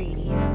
Radio.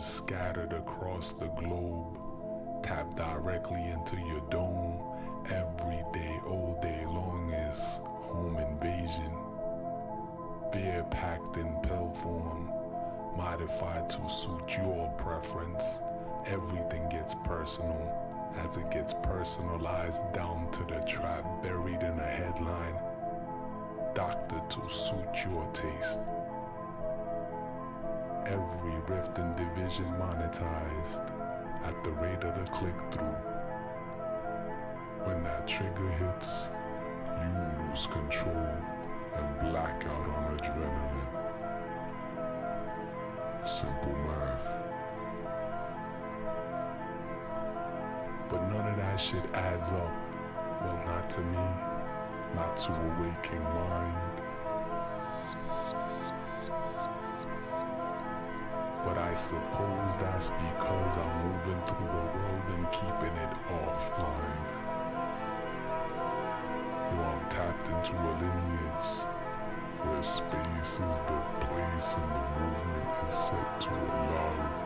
Scattered across the globe tap directly into your dome every day, all day long is home invasion. Beer packed in pill form, modified to suit your preference. Everything gets personal as it gets personalized down to the trap buried in a headline. Doctor to suit your taste. Every rift and division monetized at the rate of the click through. When that trigger hits, you lose control and black out on adrenaline. Simple math. But none of that shit adds up. Well, not to me, not to a waking mind. Suppose that's because I'm moving through the world and keeping it offline. Yo, I'm tapped into a lineage where space is the place and the movement is set to allow.